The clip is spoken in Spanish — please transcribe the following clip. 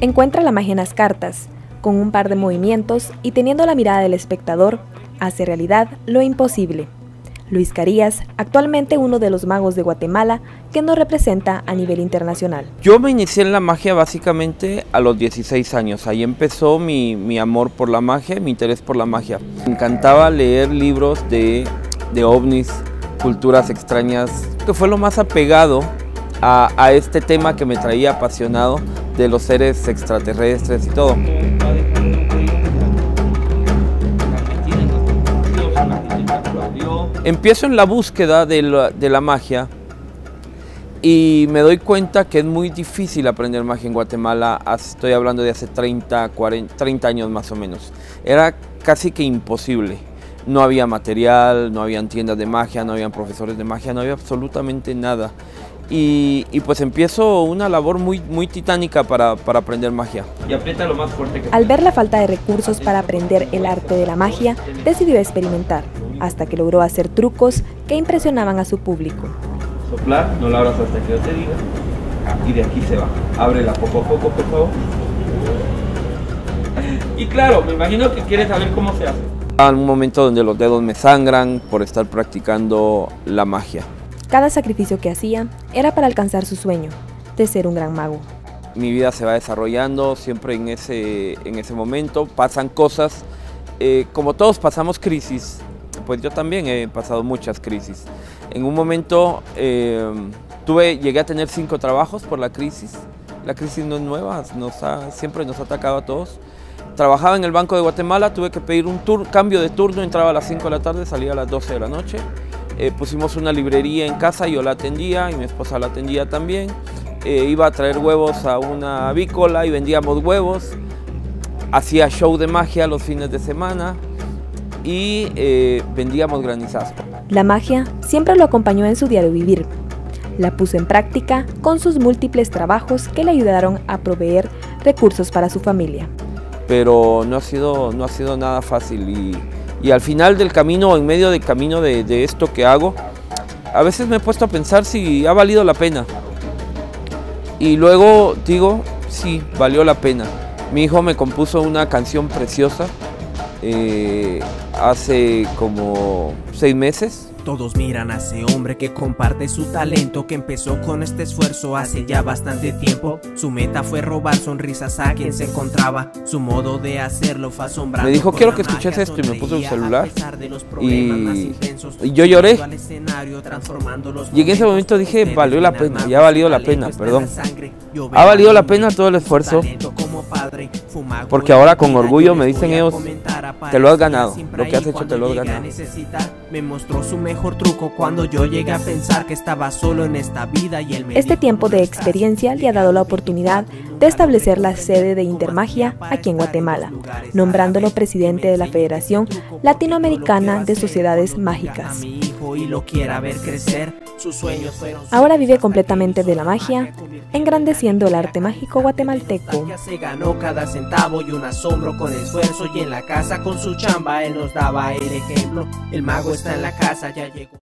encuentra la magia en las cartas, con un par de movimientos y teniendo la mirada del espectador, hace realidad lo imposible. Luis Carías, actualmente uno de los magos de Guatemala que nos representa a nivel internacional. Yo me inicié en la magia básicamente a los 16 años. Ahí empezó mi, mi amor por la magia, mi interés por la magia. Me encantaba leer libros de, de ovnis, culturas extrañas, que fue lo más apegado a, a este tema que me traía apasionado de los seres extraterrestres y todo. Empiezo en la búsqueda de la, de la, magia y me doy cuenta que es muy difícil aprender magia en Guatemala, estoy hablando de hace 30, 40, 30 años más o menos. Era casi que imposible. No había material, no habían tiendas de magia, no habían profesores de magia, no había absolutamente nada. Y, y, pues empiezo una labor muy, muy titánica para, para aprender magia. Y aprieta lo más fuerte que Al ver la falta de recursos para aprender el arte de la magia, decidió experimentar, hasta que logró hacer trucos que impresionaban a su público. Soplar, no la abras hasta que yo te diga, y de aquí se va. Ábrela poco a poco, por favor. Y claro, me imagino que quieres saber cómo se hace. Un momento donde los dedos me sangran por estar practicando la magia. Cada sacrificio que hacía era para alcanzar su sueño, de ser un gran mago. Mi vida se va desarrollando siempre en ese, en ese momento, pasan cosas, eh, como todos pasamos crisis, pues yo también he pasado muchas crisis. En un momento eh, tuve, llegué a tener cinco trabajos por la crisis, la crisis no es nueva, nos ha, siempre nos ha atacado a todos. Trabajaba en el Banco de Guatemala, tuve que pedir un tur, cambio de turno, entraba a las 5 de la tarde, salía a las 12 de la noche. Eh, pusimos una librería en casa, yo la atendía y mi esposa la atendía también. Eh, iba a traer huevos a una avícola y vendíamos huevos. Hacía show de magia los fines de semana y eh, vendíamos granizados. La magia siempre lo acompañó en su diario vivir. La puso en práctica con sus múltiples trabajos que le ayudaron a proveer recursos para su familia. Pero no ha sido, no ha sido nada fácil y y al final del camino, en medio del camino de, de, esto que hago, a veces me he puesto a pensar si ha valido la pena. Y luego digo, sí, valió la pena. Mi hijo me compuso una canción preciosa eh, hace como seis meses todos miran a ese hombre que comparte su talento, que empezó con este esfuerzo hace ya bastante tiempo. Su meta fue robar sonrisas a quien se encontraba. Su modo de hacerlo fue asombrado. Me dijo, quiero que escuches esto y me puso el celular. Y, y yo lloré. Y en ese momento dije, valió la pena, ya ha valido la pena, perdón. Ha valido la pena todo el esfuerzo. Porque ahora con orgullo me dicen ellos, te lo has ganado, lo que has hecho te lo has ganado. Me mostró su mejor truco cuando yo llegué a pensar que estaba solo en esta vida y Este tiempo de experiencia le ha dado la oportunidad de establecer la sede de Intermagia aquí en Guatemala, nombrándolo presidente de la Federación Latinoamericana de Sociedades Mágicas. Ahora vive completamente de la magia, engrandeciendo el arte mágico guatemalteco. Ganó cada centavo y un asombro con esfuerzo y en la casa con su chamba. El mago está en la casa, ya llegó.